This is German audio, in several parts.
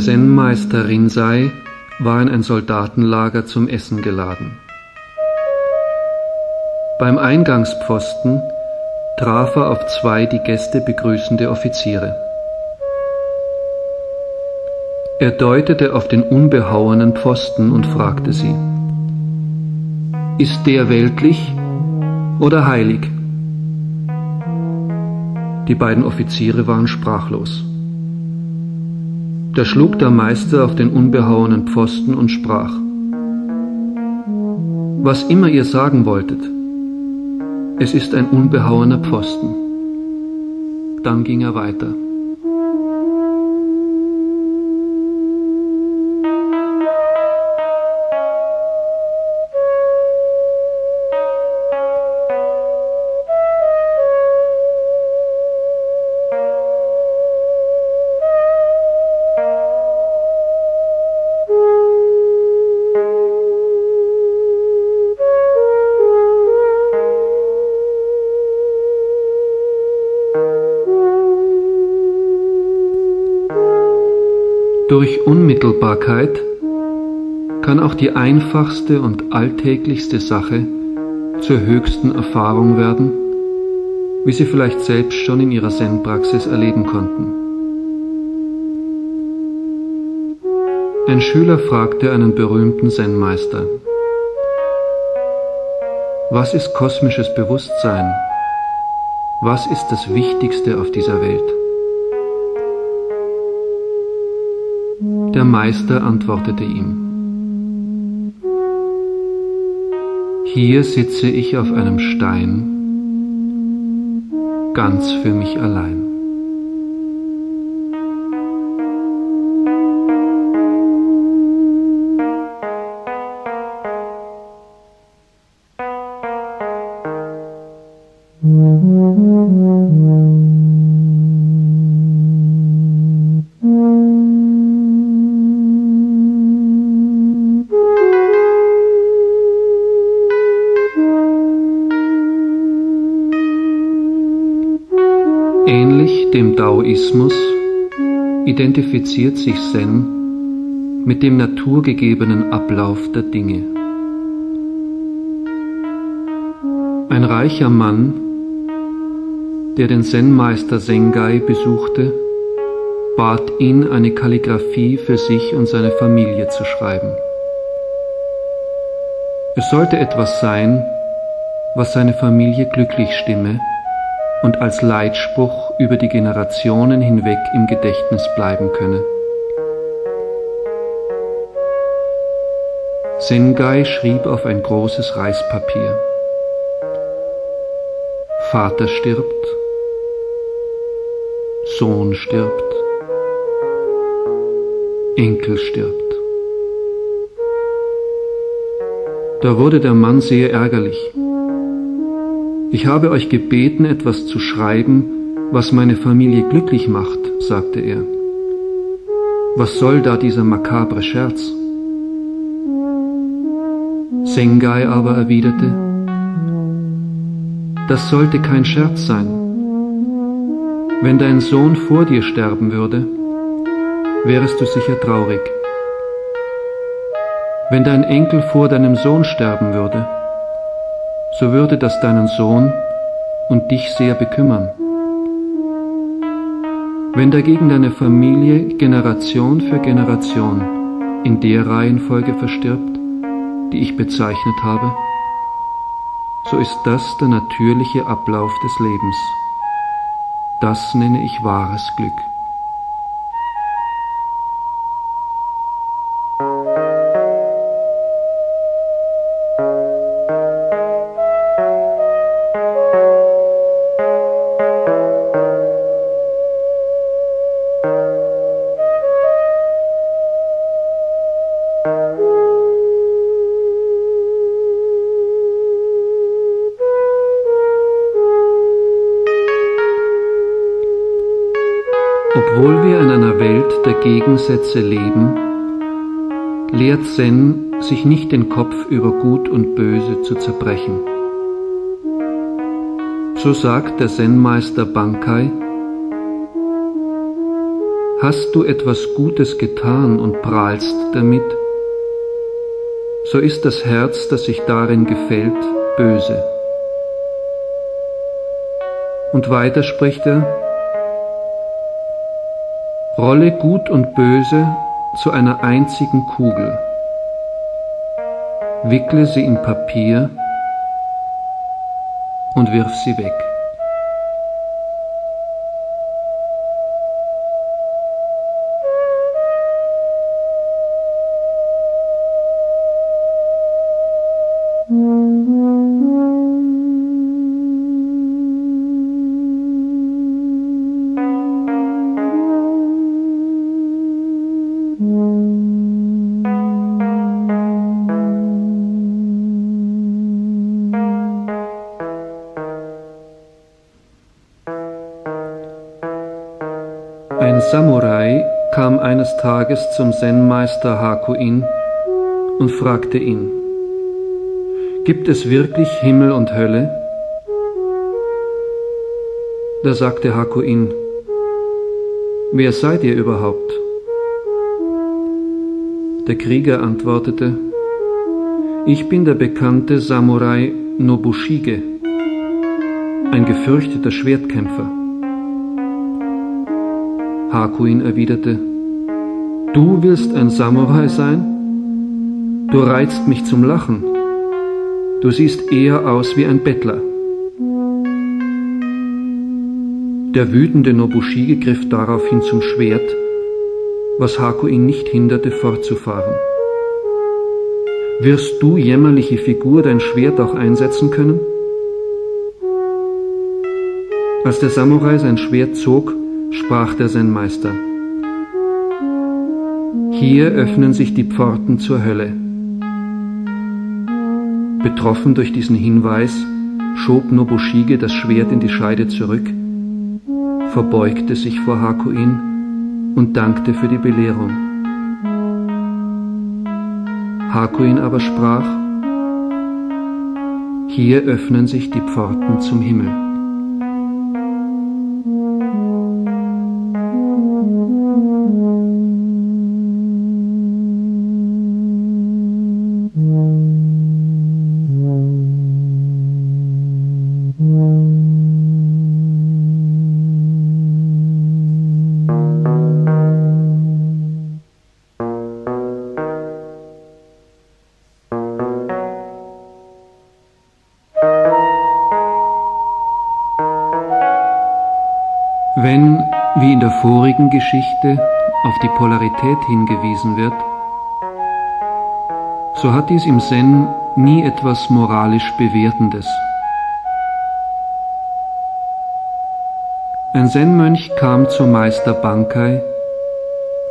Der Zen-Meister Rinzai war in ein Soldatenlager zum Essen geladen. Beim Eingangspfosten traf er auf zwei die Gäste begrüßende Offiziere. Er deutete auf den unbehauenen Pfosten und fragte sie, Ist der weltlich oder heilig? Die beiden Offiziere waren sprachlos. Da schlug der Meister auf den unbehauenen Pfosten und sprach, Was immer ihr sagen wolltet, es ist ein unbehauener Pfosten. Dann ging er weiter. Durch Unmittelbarkeit kann auch die einfachste und alltäglichste Sache zur höchsten Erfahrung werden, wie Sie vielleicht selbst schon in Ihrer Zen-Praxis erleben konnten. Ein Schüler fragte einen berühmten Zen-Meister, was ist kosmisches Bewusstsein? Was ist das Wichtigste auf dieser Welt? Der Meister antwortete ihm, Hier sitze ich auf einem Stein, ganz für mich allein. Daoismus identifiziert sich Zen mit dem naturgegebenen Ablauf der Dinge. Ein reicher Mann, der den Zen-Meister Sengai besuchte, bat ihn, eine Kalligraphie für sich und seine Familie zu schreiben. Es sollte etwas sein, was seine Familie glücklich stimme und als Leitspruch über die Generationen hinweg im Gedächtnis bleiben könne. Sengai schrieb auf ein großes Reispapier. Vater stirbt, Sohn stirbt, Enkel stirbt. Da wurde der Mann sehr ärgerlich. Ich habe euch gebeten, etwas zu schreiben, was meine Familie glücklich macht, sagte er. Was soll da dieser makabre Scherz? Sengai aber erwiderte, das sollte kein Scherz sein. Wenn dein Sohn vor dir sterben würde, wärest du sicher traurig. Wenn dein Enkel vor deinem Sohn sterben würde, so würde das deinen Sohn und dich sehr bekümmern. Wenn dagegen deine Familie Generation für Generation in der Reihenfolge verstirbt, die ich bezeichnet habe, so ist das der natürliche Ablauf des Lebens. Das nenne ich wahres Glück. Obwohl wir in einer Welt der Gegensätze leben, lehrt Zen, sich nicht den Kopf über Gut und Böse zu zerbrechen. So sagt der Zen-Meister Bankai, Hast du etwas Gutes getan und prahlst damit, so ist das Herz, das sich darin gefällt, böse. Und weiter spricht er, Rolle Gut und Böse zu einer einzigen Kugel, wickle sie in Papier und wirf sie weg. Kam eines Tages zum Zen-Meister Hakuin und fragte ihn, Gibt es wirklich Himmel und Hölle? Da sagte Hakuin, Wer seid ihr überhaupt? Der Krieger antwortete, Ich bin der bekannte Samurai Nobushige, ein gefürchteter Schwertkämpfer. Hakuin erwiderte, Du willst ein Samurai sein? Du reizt mich zum Lachen. Du siehst eher aus wie ein Bettler. Der wütende Nobushige griff daraufhin zum Schwert, was Hakuin nicht hinderte, fortzufahren. Wirst du, jämmerliche Figur, dein Schwert auch einsetzen können? Als der Samurai sein Schwert zog, sprach der Zen-Meister. Hier öffnen sich die Pforten zur Hölle. Betroffen durch diesen Hinweis schob Nobushige das Schwert in die Scheide zurück, verbeugte sich vor Hakuin und dankte für die Belehrung. Hakuin aber sprach, hier öffnen sich die Pforten zum Himmel. Wenn, wie in der vorigen Geschichte, auf die Polarität hingewiesen wird, so hat dies im Zen nie etwas moralisch Bewertendes. Ein Zen-Mönch kam zum Meister Bankai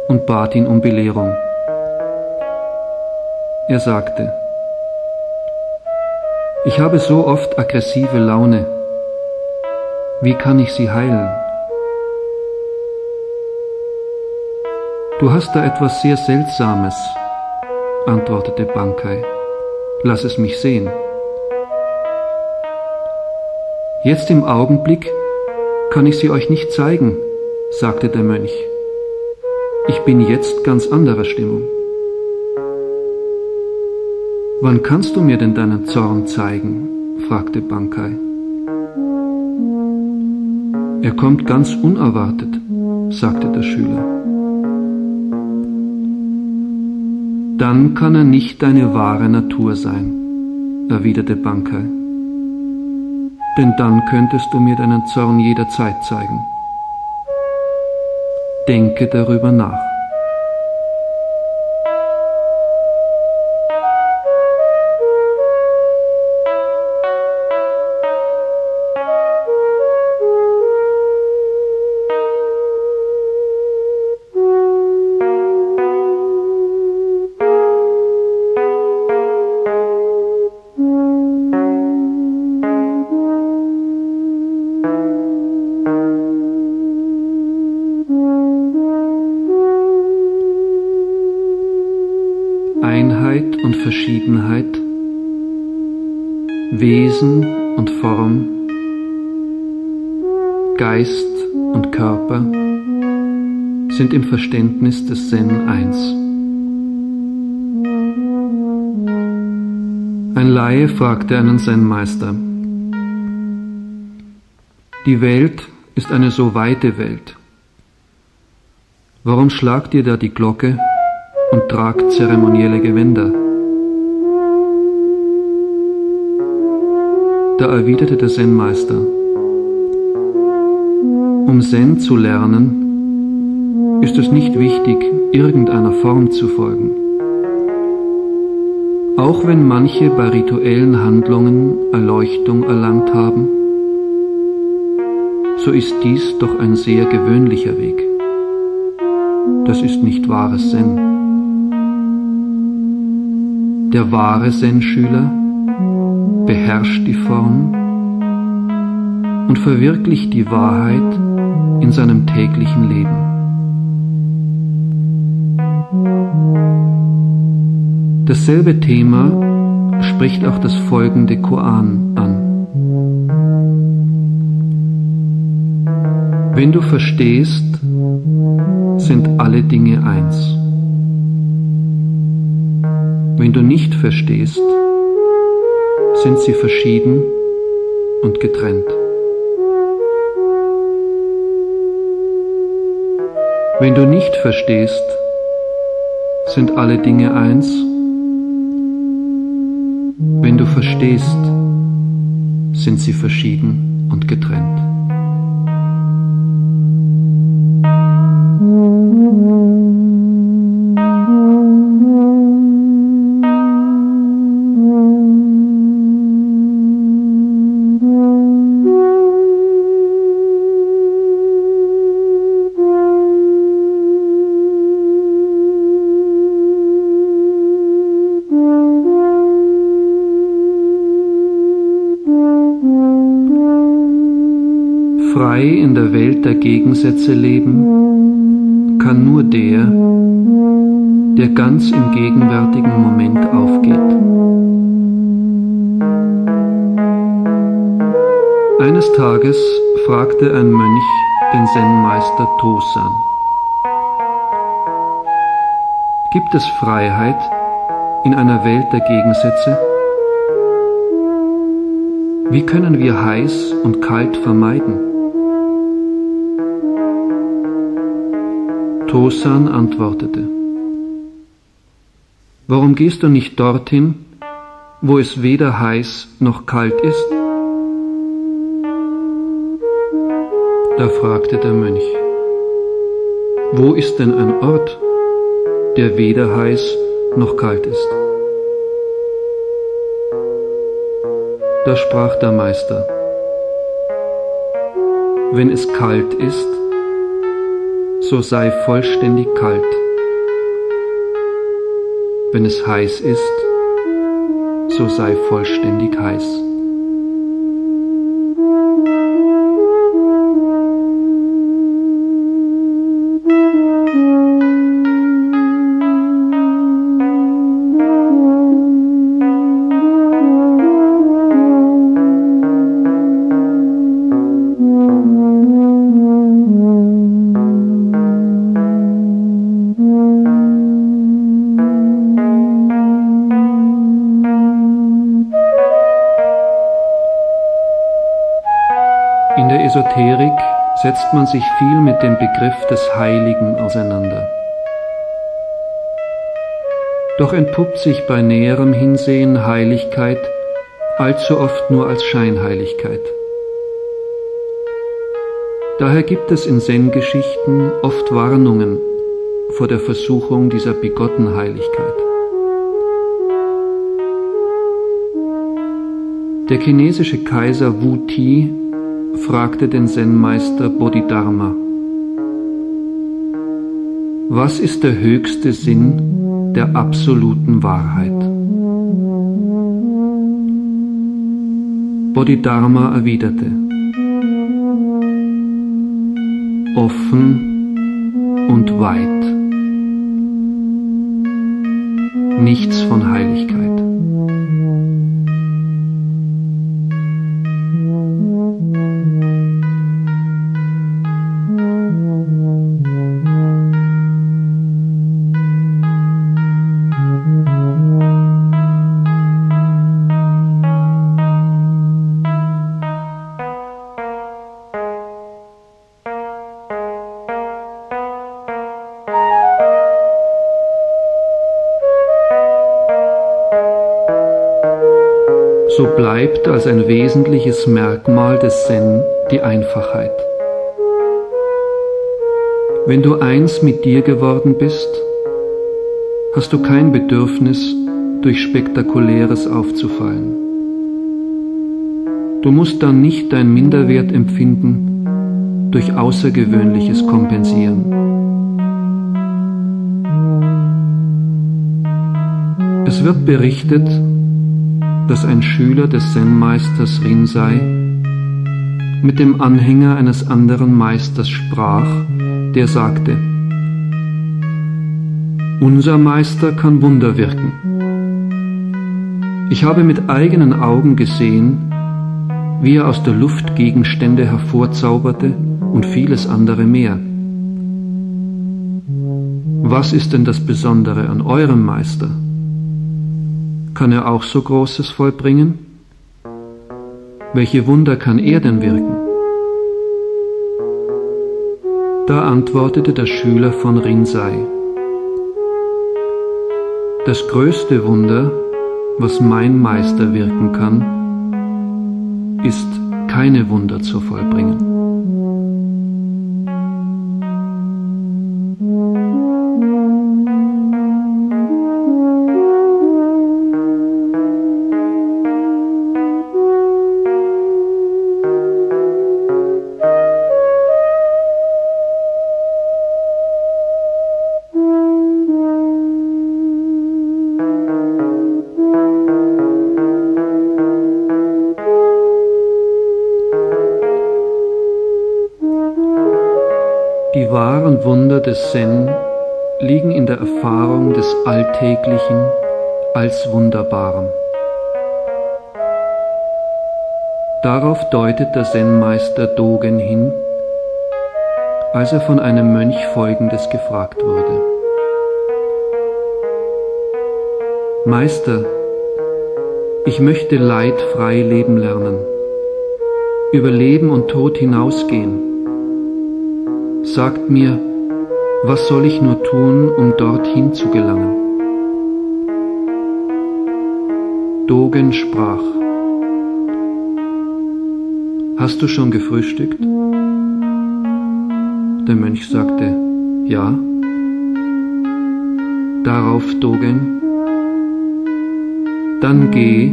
und bat ihn um Belehrung. Er sagte, ich habe so oft aggressive Laune. Wie kann ich sie heilen? Du hast da etwas sehr Seltsames, antwortete Bankai. Lass es mich sehen. Jetzt im Augenblick kann ich sie euch nicht zeigen, sagte der Mönch. Ich bin jetzt ganz anderer Stimmung. Wann kannst du mir denn deinen Zorn zeigen? fragte Bankai. Er kommt ganz unerwartet, sagte der Schüler. Dann kann er nicht deine wahre Natur sein, erwiderte Bankai. Denn dann könntest du mir deinen Zorn jederzeit zeigen. Denke darüber nach. Wesen und Form, Geist und Körper, sind im Verständnis des Zen eins. Ein Laie fragte einen Zen-Meister, die Welt ist eine so weite Welt. Warum schlagt ihr da die Glocke und tragt zeremonielle Gewänder? Da erwiderte der Zen-Meister, um Zen zu lernen, ist es nicht wichtig, irgendeiner Form zu folgen. Auch wenn manche bei rituellen Handlungen Erleuchtung erlangt haben, so ist dies doch ein sehr gewöhnlicher Weg. Das ist nicht wahres Zen. Der wahre Zen-Schüler beherrscht die Form und verwirklicht die Wahrheit in seinem täglichen Leben. Dasselbe Thema spricht auch das folgende Koan an. Wenn du verstehst, sind alle Dinge eins. Wenn du nicht verstehst, sind sie verschieden und getrennt. Wenn du nicht verstehst, sind alle Dinge eins. Wenn du verstehst, sind sie verschieden und getrennt. Gegensätze leben kann nur der, der ganz im gegenwärtigen Moment aufgeht. Eines Tages fragte ein Mönch den Zen-Meister Tosan, Gibt es Freiheit in einer Welt der Gegensätze? Wie können wir heiß und kalt vermeiden? Tosan antwortete, Warum gehst du nicht dorthin, wo es weder heiß noch kalt ist? Da fragte der Mönch, Wo ist denn ein Ort, der weder heiß noch kalt ist? Da sprach der Meister, Wenn es kalt ist, so sei vollständig kalt. Wenn es heiß ist, so sei vollständig heiß. Esoterik setzt man sich viel mit dem Begriff des Heiligen auseinander. Doch entpuppt sich bei näherem Hinsehen Heiligkeit allzu oft nur als Scheinheiligkeit. Daher gibt es in Zen-Geschichten oft Warnungen vor der Versuchung dieser bigotten Heiligkeit. Der chinesische Kaiser Wu Ti fragte den Zen-Meister Bodhidharma, was ist der höchste Sinn der absoluten Wahrheit? Bodhidharma erwiderte, offen und weit, nichts von Heiligkeit. Als ein wesentliches Merkmal des Zen die Einfachheit. Wenn du eins mit dir geworden bist, hast du kein Bedürfnis, durch Spektakuläres aufzufallen. Du musst dann nicht dein Minderwert empfinden durch Außergewöhnliches kompensieren. Es wird berichtet, dass ein Schüler des Zen-Meisters Rinzai mit dem Anhänger eines anderen Meisters sprach, der sagte, unser Meister kann Wunder wirken. Ich habe mit eigenen Augen gesehen, wie er aus der Luft Gegenstände hervorzauberte und vieles andere mehr. Was ist denn das Besondere an eurem Meister? Kann er auch so Großes vollbringen? Welche Wunder kann er denn wirken? Da antwortete der Schüler von Rinzai. Das größte Wunder, was mein Meister wirken kann, ist keine Wunder zu vollbringen. Wunder des Zen liegen in der Erfahrung des Alltäglichen als Wunderbaren. Darauf deutet der Zen-Meister Dogen hin, als er von einem Mönch Folgendes gefragt wurde. Meister, ich möchte leidfrei leben lernen, über Leben und Tod hinausgehen sagt mir, was soll ich nur tun, um dorthin zu gelangen? Dogen sprach, Hast du schon gefrühstückt? Der Mönch sagte, Ja. Darauf Dogen, dann geh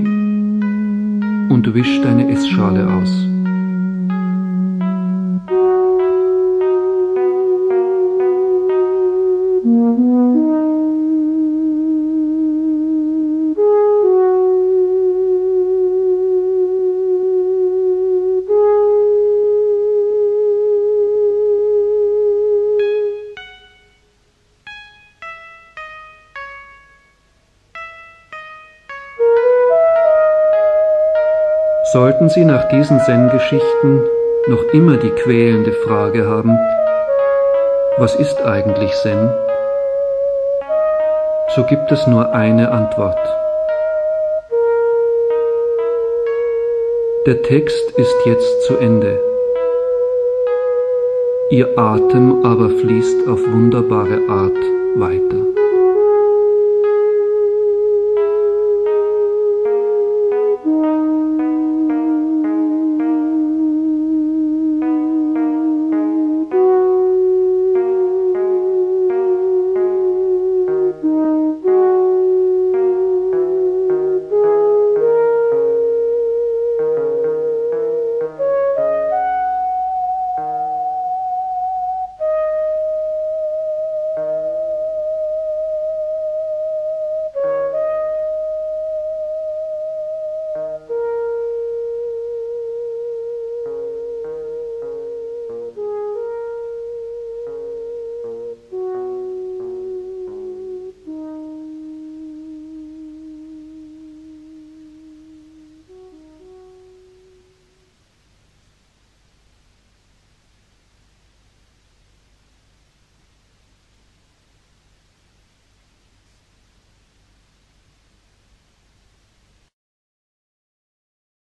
und wisch deine Essschale aus. Sollten Sie nach diesen Zen-Geschichten noch immer die quälende Frage haben, was ist eigentlich Zen? So gibt es nur eine Antwort. Der Text ist jetzt zu Ende. Ihr Atem aber fließt auf wunderbare Art weiter.